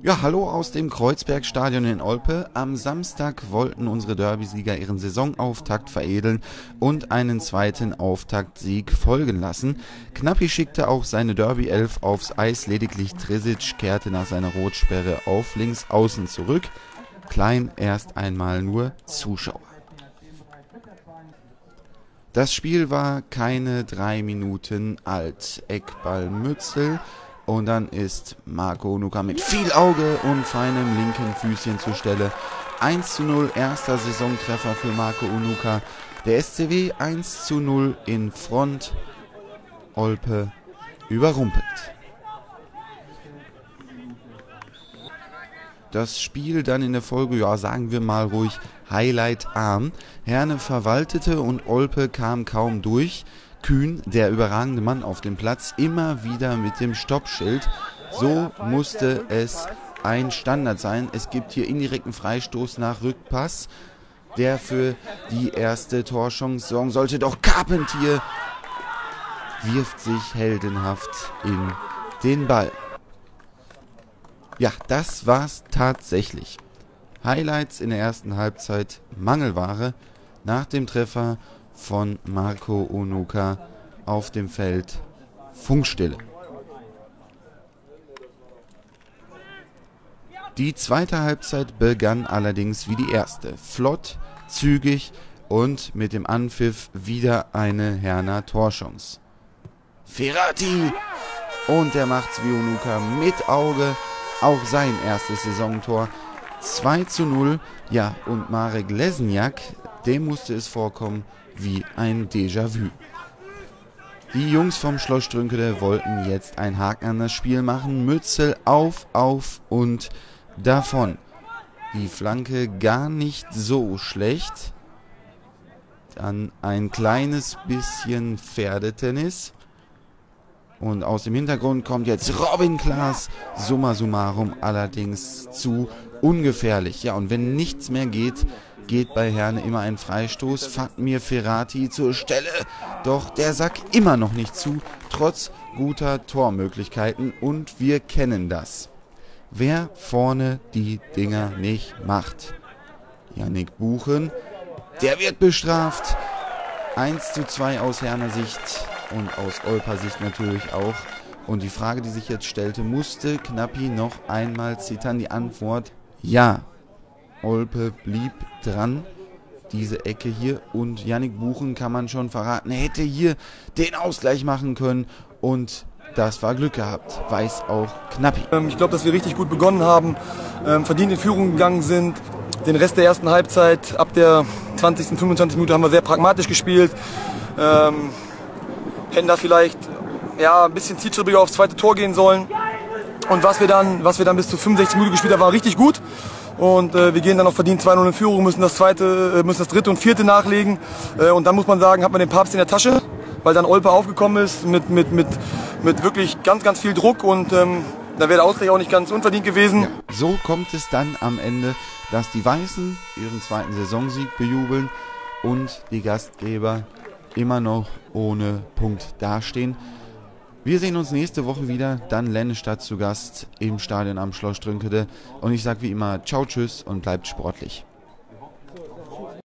Ja, hallo aus dem Kreuzbergstadion in Olpe. Am Samstag wollten unsere Derbysieger ihren Saisonauftakt veredeln und einen zweiten Auftaktsieg folgen lassen. Knappi schickte auch seine Derby-Elf aufs Eis, lediglich Trisic kehrte nach seiner Rotsperre auf links außen zurück. Klein erst einmal nur Zuschauer. Das Spiel war keine drei Minuten alt. Eckball Mützel und dann ist Marco Nuka mit viel Auge und feinem linken Füßchen zur Stelle. 1 zu 0, erster Saisontreffer für Marco Unuka. Der SCW 1 zu 0 in Front. Olpe überrumpelt. Das Spiel dann in der Folge, ja, sagen wir mal ruhig, highlightarm. Herne verwaltete und Olpe kam kaum durch. Kühn, der überragende Mann auf dem Platz, immer wieder mit dem Stoppschild. So musste es ein Standard sein. Es gibt hier indirekten Freistoß nach Rückpass, der für die erste Torchance sorgen sollte. Doch Carpentier wirft sich heldenhaft in den Ball. Ja, das war's tatsächlich. Highlights in der ersten Halbzeit Mangelware. Nach dem Treffer von Marco Onuka auf dem Feld Funkstille. Die zweite Halbzeit begann allerdings wie die erste. Flott, zügig und mit dem Anpfiff wieder eine Herner Torchance. Ferrati! Und er macht's wie Onuka mit Auge. Auch sein erstes Saisontor. 2 zu 0. Ja, und Marek Lesniak, dem musste es vorkommen, wie ein Déjà-vu. Die Jungs vom Schloss Strünkede wollten jetzt einen Haken an das Spiel machen. Mützel auf, auf und davon. Die Flanke gar nicht so schlecht. Dann ein kleines bisschen Pferdetennis. Und aus dem Hintergrund kommt jetzt Robin Klaas. Summa summarum allerdings zu ungefährlich. Ja, und wenn nichts mehr geht, geht bei Herne immer ein Freistoß. Fatmir Ferrati zur Stelle. Doch der Sack immer noch nicht zu, trotz guter Tormöglichkeiten. Und wir kennen das. Wer vorne die Dinger nicht macht. Yannick Buchen, der wird bestraft. 1 zu 2 aus Herner Sicht und aus Olper Sicht natürlich auch. Und die Frage, die sich jetzt stellte, musste Knappi noch einmal zittern? Die Antwort ja. Olpe blieb dran, diese Ecke hier. Und Yannick Buchen kann man schon verraten, er hätte hier den Ausgleich machen können. Und das war Glück gehabt, weiß auch Knappi. Ähm, ich glaube, dass wir richtig gut begonnen haben, ähm, verdient in Führung gegangen sind. Den Rest der ersten Halbzeit, ab der 20. 25. Minute, haben wir sehr pragmatisch gespielt. Ähm, hätten da vielleicht ja, ein bisschen zielstrebiger aufs zweite Tor gehen sollen. Und was wir dann, was wir dann bis zu 65 Minuten gespielt haben, war richtig gut. Und äh, wir gehen dann noch verdient 2-0 in Führung, müssen das zweite, äh, müssen das dritte und vierte nachlegen. Äh, und dann muss man sagen, hat man den Papst in der Tasche, weil dann Olpe aufgekommen ist mit, mit, mit, mit wirklich ganz, ganz viel Druck und ähm, da wäre der Ausgleich auch nicht ganz unverdient gewesen. Ja, so kommt es dann am Ende, dass die Weißen ihren zweiten Saisonsieg bejubeln und die Gastgeber immer noch ohne Punkt dastehen. Wir sehen uns nächste Woche wieder, dann Lennestadt zu Gast im Stadion am Schloss Strünkede. Und ich sage wie immer, ciao, tschüss und bleibt sportlich.